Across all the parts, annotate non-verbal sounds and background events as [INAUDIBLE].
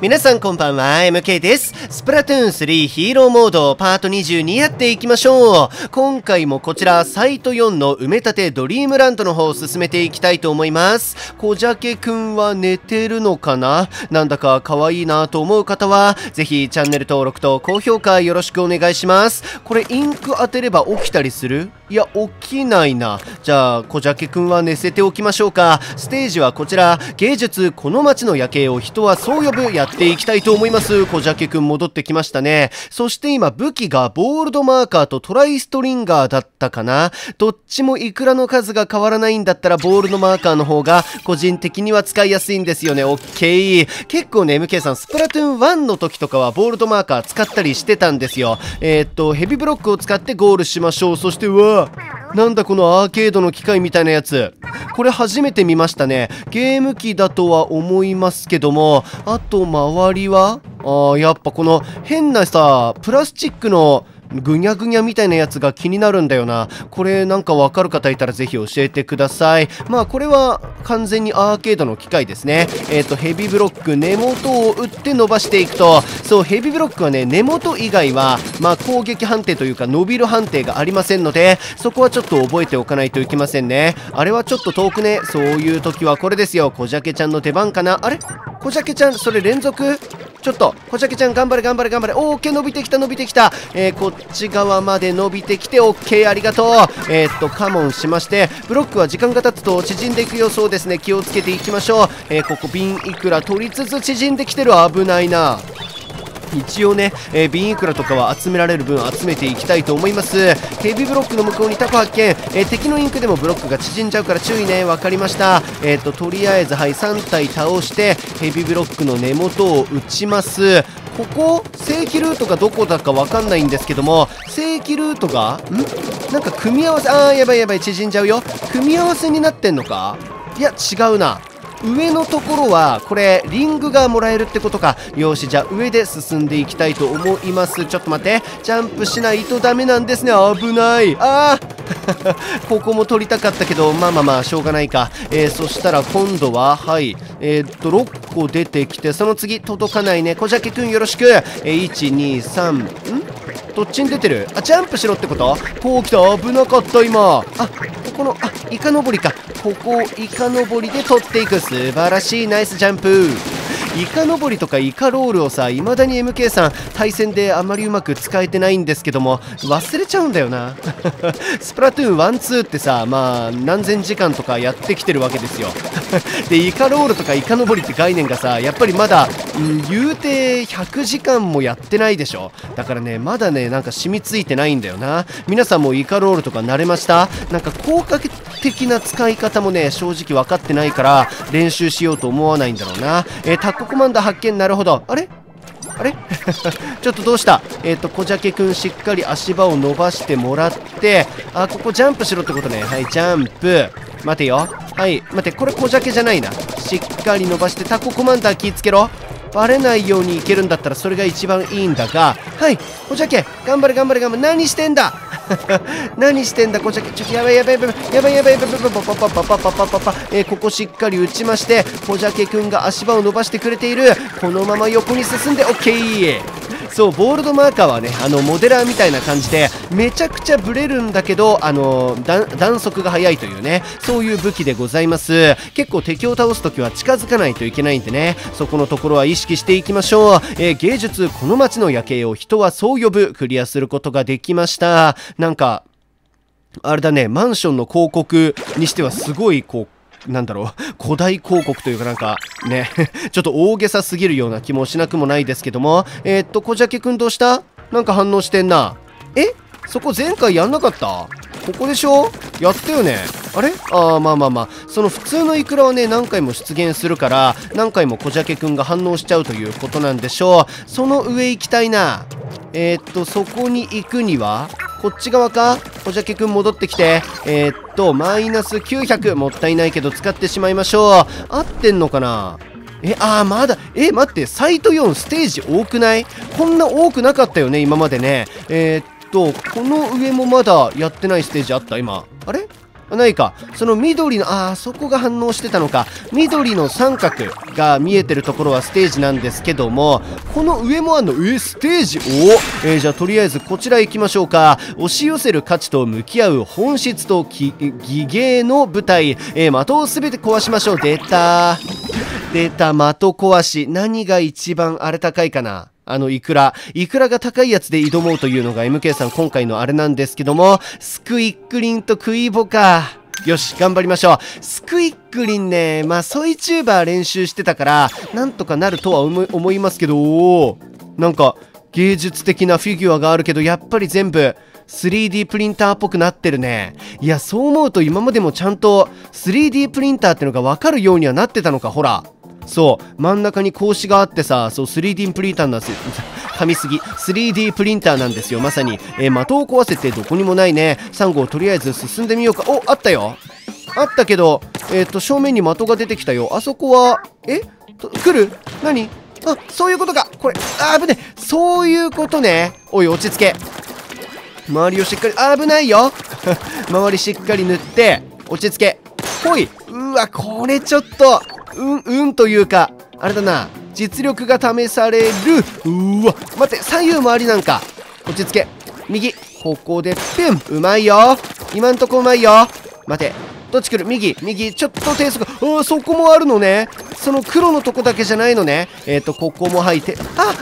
皆さんこんばんは、MK です。スプラトゥーン3ヒーローモードパート22やっていきましょう。今回もこちら、サイト4の埋め立てドリームランドの方を進めていきたいと思います。小ジャケくんは寝てるのかな？なんだか可愛いなと思う方は、ぜひチャンネル登録と高評価よろしくお願いします。これインク当てれば起きたりする？いや、起きないな。じゃあ、小ジャケくんは寝せておきましょうか。ステージはこちら、芸術この街の夜景を人はそう呼ぶややっていきたいと思います。小ジャケくん戻ってきましたね。そして今武器がボールドマーカーとトライストリンガーだったかな。どっちもいくらの数が変わらないんだったらボールドマーカーの方が個人的には使いやすいんですよね。オッケー。結構ね、MK さん、スプラトゥーン1の時とかはボールドマーカー使ったりしてたんですよ。えー、っと、ヘビブロックを使ってゴールしましょう。そして、うわなんだこのアーケードの機械みたいなやつ。これ初めて見ましたね。ゲーム機だとは思いますけども、あと周りは？あーやっぱこの変なさ、プラスチックのぐにゃぐにゃみたいなやつが気になるんだよな。これなんかわかる方いたらぜひ教えてください。まあこれは完全にアーケードの機械ですね。えっ、とヘビブロック根元を打って伸ばしていくと、そうヘビブロックはね根元以外はまあ攻撃判定というか伸びる判定がありませんので、そこはちょっと覚えておかないといけませんね。あれはちょっと遠くね。そういう時はこれですよ。小ジャケちゃんの出番かな。あれ？小ジャケちゃん？それ連続？ちょっと、こじゃけちゃん頑張れ頑張れ頑張れ。オーケー伸びてきた伸びてきた。えー、こっち側まで伸びてきて、オッケーありがとう。えー、っと、カモンしまして、ブロックは時間が経つと縮んでいく予想ですね。気をつけていきましょう。えー、ここ瓶いくら取りつつ縮んできてる。危ないな。一応ね、えー、瓶いくらとかは集められる分集めていきたいと思います。ヘビブロックの向こうにタコ発見、えー、敵のインクでもブロックが縮んじゃうから注意ね。分かりました。えっ、ととりあえずはい3体倒してヘビブロックの根元を打ちます。ここ正規ルートがどこだかわかんないんですけども正規ルートがん？なんか組み合わせあーやばいやばい縮んじゃうよ。組み合わせになってんのか？いや違うな。上のところはこれリングがもらえるってことか。よしじゃあ上で進んでいきたいと思います。ちょっと待って。ジャンプしないとダメなんですね。危ない。あー。[LAUGHS] ここも取りたかったけど。まあまあまあしょうがないか、えー、そしたら今度ははい。えー、っと6個出てきてその次届かないね。小ジャケくんよろしく、えー、123ん？どっちに出てる？あジャンプしろってこと？こう来た。危なかった今。あこのあイカ登りか。ここをイカ登りで取っていく。素晴らしい。ナイスジャンプ。イカ登りとかイカロールをさ未だに MK さん対戦であまりうまく使えてないんですけども忘れちゃうんだよな。[LAUGHS] スプラトゥーン12ってさまあ何千時間とかやってきてるわけですよ。[LAUGHS] でイカロールとかイカ登りって概念がさやっぱりまだ、うん、言うて100時間もやってないでしょ。だからねまだねなんか染みついてないんだよな。皆さんもイカロールとか慣れました？なんか効果的な使い方もね正直分かってないから練習しようと思わないんだろうなえー、タッココマンダー発見なるほどあれ？あれ？[LAUGHS] ちょっとどうした？えっ、ー、と、小ジャケくんしっかり足場を伸ばしてもらって、あ、ここジャンプしろってことね。はい、ジャンプ。待てよ。はい、待て、これ小ジャケじゃないな。しっかり伸ばして、タココマンダー気ぃつけろ。バレないようにいけるんだったらそれが一番いいんだが、はい、小ジャケ、頑張れ頑張れ頑張れ。何してんだ？[LAUGHS] 何してんだ、こちゃけ。ちょっとやばいやばいやばいやばいやばいやばいやばいパパパパパパパパえー、ここしっかり打ちまして、こじゃけくんが足場を伸ばしてくれている。このまま横に進んで、オッケーそう、ボールドマーカーはね、あの、モデラーみたいな感じで、めちゃくちゃブレるんだけど、あの、弾速が速いというね、そういう武器でございます。結構敵を倒すときは近づかないといけないんでね、そこのところは意識していきましょう。えー、芸術、この街の夜景を人はそう呼ぶ、クリアすることができました。なんか、あれだね、マンションの広告にしてはすごい、こう、なんだろう、古代広告というかなんか、ね、[LAUGHS] ちょっと大げさすぎるような気もしなくもないですけども、えー、っと、小ジャケくんどうした？なんか反応してんな。え？そこ前回やんなかった？ここでしょ？やったよね。あれ？ああまあまあまあ。その普通のイクラはね何回も出現するから何回も小ジャケくんが反応しちゃうということなんでしょう。その上行きたいな。えー、っとそこに行くにはこっち側か？おじゃけくん戻ってきて。えー、っとマイナス900もったいないけど使ってしまいましょう。合ってんのかな？え、あー、まだ、え、待って、サイト4ステージ多くない？こんな多くなかったよね、今までね。えー、っと、この上もまだやってないステージあった今。あれ？ないか。その緑の、あー、そこが反応してたのか。緑の三角が見えてるところはステージなんですけども、この上もあんの、え、ステージおえー、じゃあとりあえずこちら行きましょうか。押し寄せる価値と向き合う本質と技芸の舞台、えー、的をすべて壊しましょう。出た出た、的壊し。何が一番あれ高いかな？あの、イクラ。イクラが高いやつで挑もうというのが MK さん今回のあれなんですけども、スクイックリンとクイボか。よし、頑張りましょう。スクイックリンね、まあ、ソイチューバー練習してたから、なんとかなるとは思いますけど、なんか、芸術的なフィギュアがあるけど、やっぱり全部、3D プリンターっぽくなってるね。いや、そう思うと今までもちゃんと 3D プリンターってのがわかるようにはなってたのか、ほら。そう真ん中に格子があってさそう 3D プリンターなんです。よ [LAUGHS] 噛みすぎ。3D プリンターなんですよまさに、えー、的を壊せてどこにもないね。3号とりあえず進んでみようか。おあったよ。あったけどえっ、ー、と正面に的が出てきたよ。あそこはえ？来る？何？あそういうことか。これあぶねそういうことね。おい落ち着け。周りをしっかりあ危ないよ。[LAUGHS] 周りしっかり塗って落ち着け。ほい。うわこれちょっと。うんうんというかあれだな実力が試される。うわ待って左右もありなんか。落ち着け。右ここでピン。うまいよ。今んとこうまいよ。待て。どっち来る？右。右ちょっと低速あそこもあるのね。その黒のとこだけじゃないのね。えっ、ー、とここも入って。あ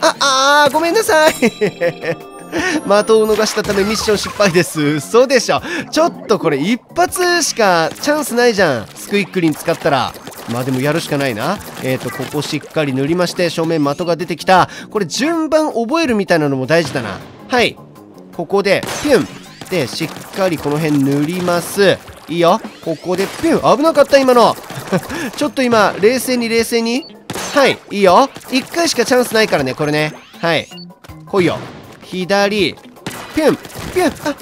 あああごめんなさい。[LAUGHS] 的を逃したためミッション失敗です嘘でしょちょっとこれ一発しかチャンスないじゃんスクイックリン使ったらまあでもやるしかないな。えっ、ー、と、ここしっかり塗りまして、正面的が出てきた。これ順番覚えるみたいなのも大事だな。はい。ここで、ピュンで、しっかりこの辺塗ります。いいよ。ここで、ピュン危なかった、今の [LAUGHS] ちょっと今、冷静に冷静に。はい、いいよ。1回しかチャンスないからね、これね。はい。来いよ。左、ピュン、ピュン、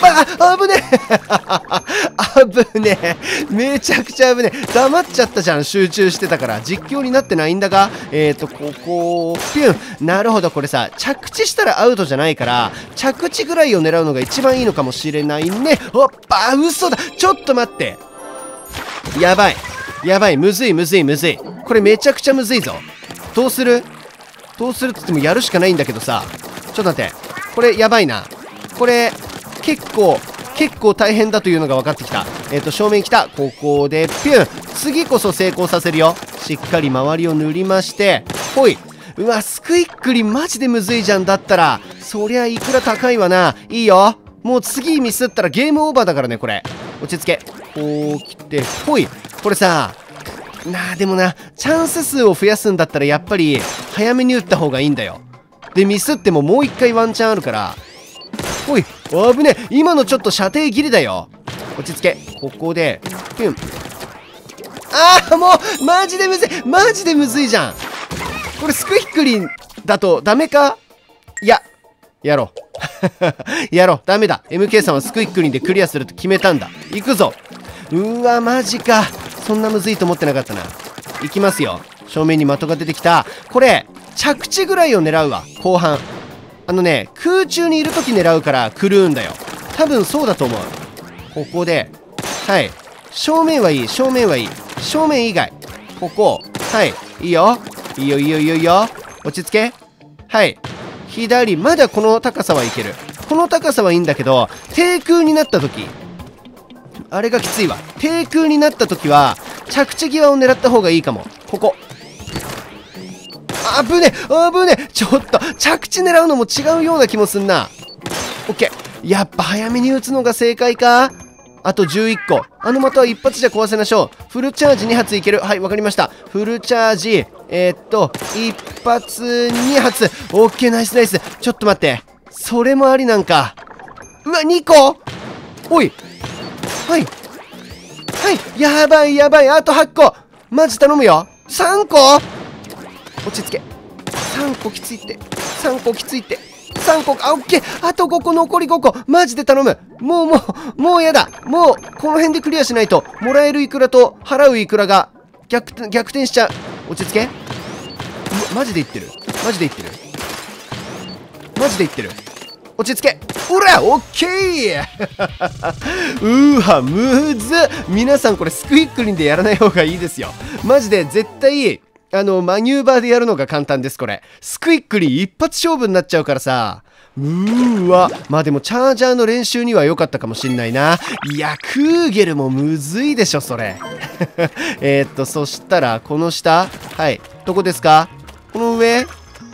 あ、あ、危ねえ。[LAUGHS] 危ねえ。めちゃくちゃ危ねえ。黙っちゃったじゃん集中してたから。実況になってないんだが。えっ、ー、とここピュン。なるほどこれさ着地したらアウトじゃないから着地ぐらいを狙うのが一番いいのかもしれないね。おっぱ嘘だ。ちょっと待って。やばい。やばい。むずいむずいむずい。これめちゃくちゃむずいぞ。どうする？どうするって言ってもやるしかないんだけどさ。ちょっと待って。これやばいな。これ結構結構大変だというのが分かってきた。えっ、ー、と正面来た。ここでピュン。次こそ成功させるよ。しっかり周りを塗りまして。ほい。うわスクイックリマジでむずいじゃんだったら。そりゃいくら高いわな。いいよ。もう次ミスったらゲームオーバーだからねこれ。落ち着け。こう来て。ほい。これさなあでもなチャンス数を増やすんだったらやっぱり早めに打った方がいいんだよ。でミスってももう一回ワンチャンあるから。おい危ねえ。今のちょっと射程ギリだよ。落ち着け。ここでピュン。ああもうマジでむずい。マジでむずいじゃん。これスクイックリンだとダメか？いややろう。[LAUGHS] やろう。ダメだ。MK さんはスクイックリンでクリアすると決めたんだ。行くぞ。うわマジか。そんなむずいと思ってなかったな行きますよ正面に的が出てきたこれ着地ぐらいを狙うわ後半あのね、空中にいる時狙うから狂うんだよ。多分そうだと思う。ここで、はい。正面はいい、正面はいい。正面以外。ここ。はい。いいよ。いいよ、いいよ、いいよ、いいよ。落ち着け。はい。左、まだこの高さはいける。この高さはいいんだけど、低空になった時。あれがきついわ。低空になった時は、着地際を狙った方がいいかも。ここ。あぶねあぶねちょっと着地狙うのも違うような気もすんな。オッケー。やっぱ早めに打つのが正解か。あと11個。あの的は一発じゃ壊せましょう。フルチャージ2発いける。はいわかりました。フルチャージ。えー、っと一発2発。オッケーナイスナイス。ちょっと待って。それもありなんか。うわ2個。おい。はい。はい。やばいやばい。あと8個。マジ頼むよ。3個？落ち着け。3個きついって。3個きついって。3個。あオッケー。あと5個。残り5個。マジで頼む。もうもうもうやだ。もうこの辺でクリアしないと。もらえるイクラと払うイクラが逆逆転しちゃう。落ち着け。マジで言ってる。マジで言ってる。マジで言ってる。落ち着け。ほらオッケー。[LAUGHS] うーわむず皆さんこれスクイックリンでやらない方がいいですよ。マジで絶対あのマニューバーでやるのが簡単ですこれ。スクイックリン一発勝負になっちゃうからさ。うーわ。まあでもチャージャーの練習には良かったかもしんないな。いやクーゲルもむずいでしょそれ。[LAUGHS] えっとそしたらこの下。はい。どこですか？この上？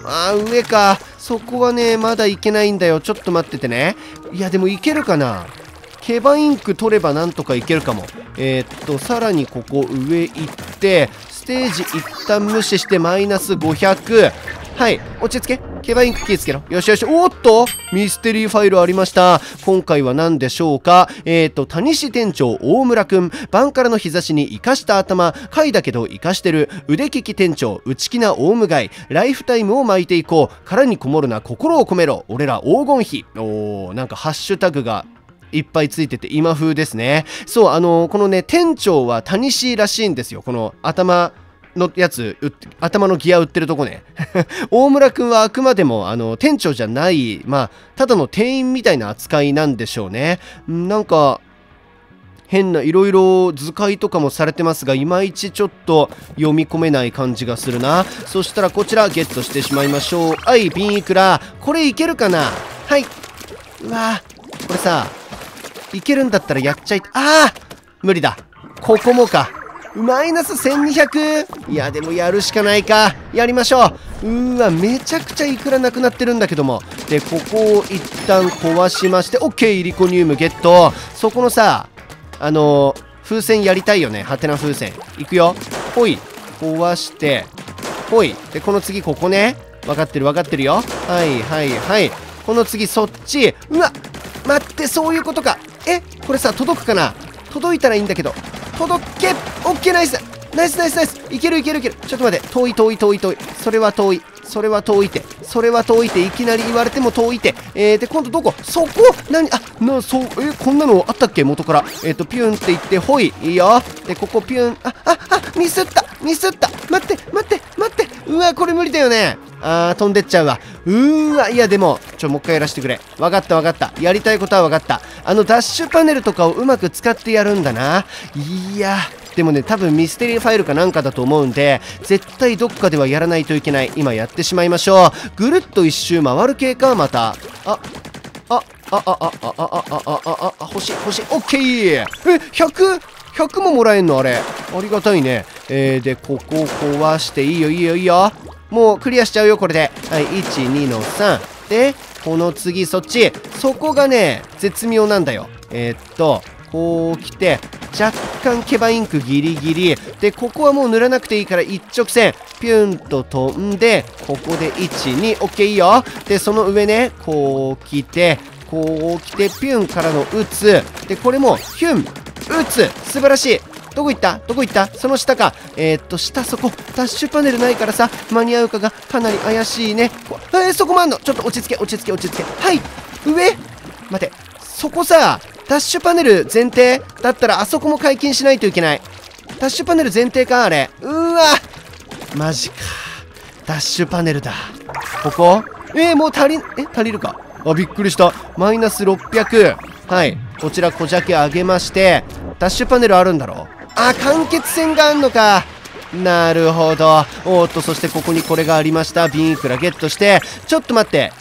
あー上か。そこはねまだ行けないんだよ。ちょっと待っててね。いやでも行けるかな。ケバインク取ればなんとかいけるかも。えー、っとさらにここ上行ってステージ一旦無視してマイナス500はい落ち着け。ケバインクキーつけろ。よしよし。おっとミステリーファイルありました。今回は何でしょうか？えー、っと谷市店長大村くん。バンカラの日差しに生かした頭。貝だけど生かしてる。腕利き店長内気なオウムガイライフタイムを巻いていこう。殻にこもるな心を込めろ。俺ら黄金比。おーなんかハッシュタグがいっぱいついてて今風ですね。そうあのー、このね店長は谷氏らしいんですよ。この頭のやつ頭のギア売ってるとこね。[LAUGHS] 大村くんはあくまでもあの店長じゃないまあただの店員みたいな扱いなんでしょうね。なんか変ないろいろ図解とかもされてますがいまいちちょっと読み込めない感じがするな。そしたらこちらゲットしてしまいましょう。はいビンイクラ。これいけるかな？はい。うわこれさいけるんだったらやっちゃいああ無理だ。ここもか。マイナス1200いやでもやるしかないか。やりましょう。うーわめちゃくちゃいくらなくなってるんだけども。でここを一旦壊しまして OK リコニウムゲット。そこのさあのー、風船やりたいよね。ハテナ風船。いくよ。ほい。壊して。ほい。でこの次ここね。分かってる分かってるよ。はいはいはい。この次そっち。うわ待ってそういうことか。えこれさ届くかな？届いたらいいんだけど。届け。オッケーナイス。ナイスナイスナイス。いけるいけるいける。ちょっと待って。遠い遠い遠い遠い。それは遠い。それは遠いて。それは遠いて。いきなり言われても遠いて。えー、で今度どこ？そこ？何？あなそう。えこんなのあったっけ？元から。えっ、ー、とピュンって言ってほい。いいよ。でここピュン。あああミスった。ミスった。待って待って待って。うわこれ無理だよね。あー飛んでっちゃうわ。うーわいやでもちょもう一回やらせてくれ。分かった分かった。やりたいことは分かった。あのダッシュパネルとかをうまく使ってやるんだな。いやでもね多分ミステリーファイルかなんかだと思うんで絶対どっかではやらないといけない。今やってしまいましょう。ぐるっと一周回る系かまた。あああああああああああ欲しい欲しいオッケー。え 100? 100ももらえんのあれ。ありがたいね。えー、でここを壊していいよいいよいいよ。もうクリアしちゃうよこれで。はい12の3でこの次そっち。そこがね絶妙なんだよ。えー、っとこう来て若干ケバインクギリギリ。でここはもう塗らなくていいから一直線。ピュンと飛んでここで 12OK いいよ。でその上ねこう来てこう来てピュンからの打つ。でこれもヒュン打つ。素晴らしい。どこ行った？どこ行った？その下か。えー、っと下そこ。ダッシュパネルないからさ。間に合うかがかなり怪しいね。えー、そこもあんの。ちょっと落ち着け落ち着け落ち着け。はい。上？待て。そこさダッシュパネル前提だったらあそこも解禁しないといけない。ダッシュパネル前提かあれ。うわ。マジか。ダッシュパネルだ。ここ？えー、もう足りんえ足りるか？あびっくりした。マイナス600はい。こちら小ジャケ上げましてダッシュパネルあるんだろう。あ間欠線があんのか。なるほど。おっとそしてここにこれがありました。ビンクラゲットして。ちょっと待って。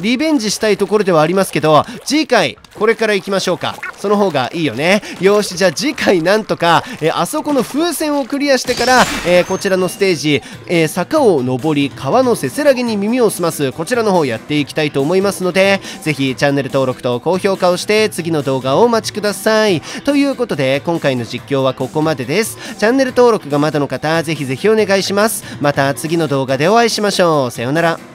リベンジしたいところではありますけど次回これから行きましょうか。その方がいいよね。よしじゃあ次回なんとか、えあそこの風船をクリアしてから、えー、こちらのステージ、えー、坂を登り川のせせらぎに耳を澄ますこちらの方やっていきたいと思いますのでぜひチャンネル登録と高評価をして次の動画をお待ちください。ということで今回の実況はここまでです。チャンネル登録がまだの方ぜひぜひお願いします。また次の動画でお会いしましょう。さようなら。